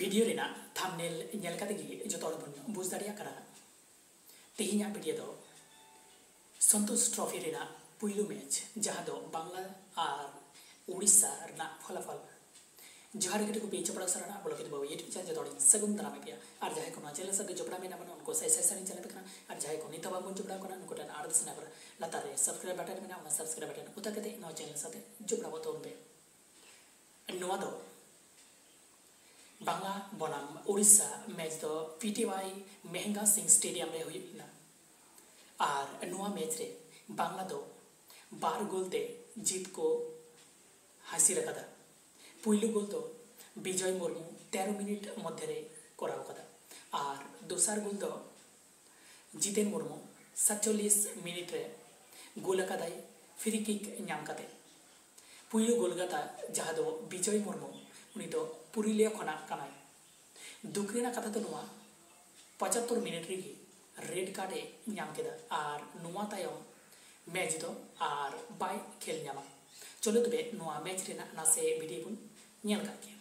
video রে না thumbnail এ লাগাতে গি যত বড় বুঝদারিয়া কৰা তেহি না ভিডিও দ সন্তুষ্ট ট্রফি রে না পুইলো মেচ জhado বাংলা আর ওড়িশা আর না ফলাফল জহৰ কিটো বেচপড়া সৰনা আপোনাক কিবা ইউটিউব চানেলত ইনসুন্দৰাম হেয়া আর জহাইকো মান চ্যানেলৰ সৈতে জপড়া মিনা অনুৰোধ কৰি সেশ্চাৰি চ্যানেল কৰা আর জহাইকো নিটোবা গুণ জপড়া কৰা নুকটা আৰদ সিনাপৰ লতাৰে সাবস্ক্রাইব বাটন মিনা ওনা সাবস্ক্রাইব বাটন পুতা গতে নৱ চানেলৰ সৈতে জপড়া বতৰবে নৱ দ ᱵᱟᱝᱞᱟ ᱵᱚᱱᱟᱢ ᱩᱲᱤᱥᱥᱟ ᱢᱮᱪ ᱫᱚ ᱯᱤᱴᱤᱣᱟᱭ ᱢᱮᱦᱮᱝᱜᱟ ᱥᱤᱝ ᱥᱴᱮᱰᱤᱭᱟᱢ ᱨᱮ ᱦᱩᱭᱩᱜ ᱞᱮᱱᱟ ᱟᱨ ᱱᱚᱣᱟ ᱢᱮᱪ ᱨᱮ ᱵᱟᱝᱞᱟ ᱫᱚ ᱵᱟᱨ ᱜᱳᱞᱛᱮ ᱡᱤᱛ ᱠᱚ ᱦᱟᱹᱥᱤᱞ ᱟᱠᱟᱫᱟ ᱯᱩᱭᱞᱩ ᱜᱳᱞ ᱫᱚ ᱵᱤᱡᱚᱭ ᱢᱩᱨᱢᱩ ᱛᱮᱨᱚ ᱢᱤᱱᱤᱴ ᱢᱚᱫᱽᱫᱷᱮ ᱨᱮ ᱠᱚᱨᱟᱣ ᱟᱠᱟᱫᱟ ᱟᱨ ᱫᱚᱥᱟᱨ ᱜᱳᱞ ᱫᱚ ᱡᱤᱛᱮᱱ ᱢᱩᱨᱢᱩ ᱥᱟᱛᱪᱚᱞᱞᱤᱥ ᱢᱤᱱᱤᱴ ᱨᱮ ᱜᱳᱞ ᱟᱠᱟᱫᱟᱭ ফ্রি কিক ᱧᱟᱢ ᱠᱟᱛᱮ ᱯᱩᱭᱞᱩ ᱜᱳᱞ ᱜᱟᱛᱟ ᱡᱟᱦᱟᱸ ᱫᱚ ᱵᱤᱡᱚᱭ ᱢᱩᱨᱢᱩ ᱩᱱᱤ ᱫᱚ पुरुलिया खन कानाय दुख कथा तो पचहत्तर मिनट रही रेड कार्ड और मैच तो और बै खेल चलो तब मैच नासे भिडियो बोल कर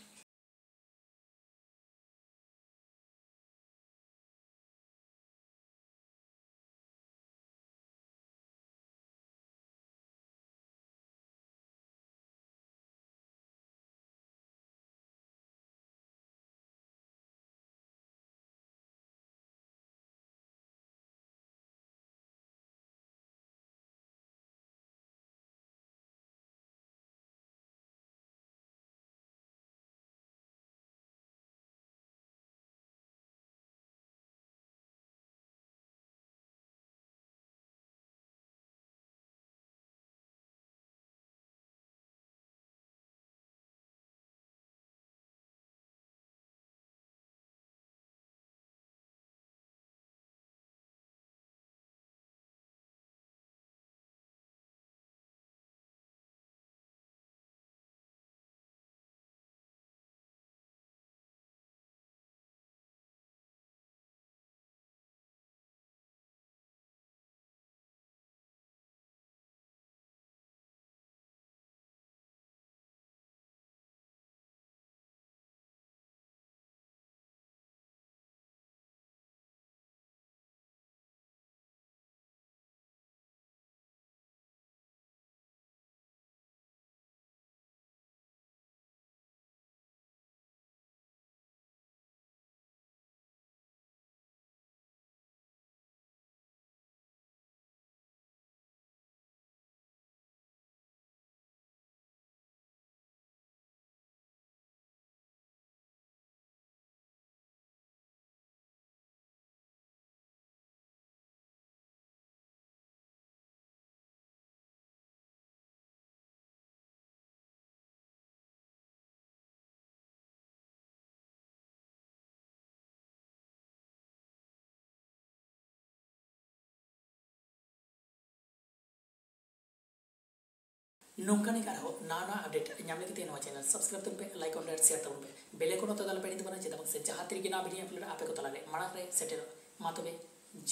නොංකන කර නාන අපට යමක තියන වචන සබස්කරත ලයිකො සියතවුන් බෙලකොන තදල පැනිති වන චතමක් සජහතරිගෙන අපිටිය අපිට අපක තලගේ මනහරේ සැටර මතවේ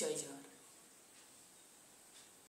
ජයජනයි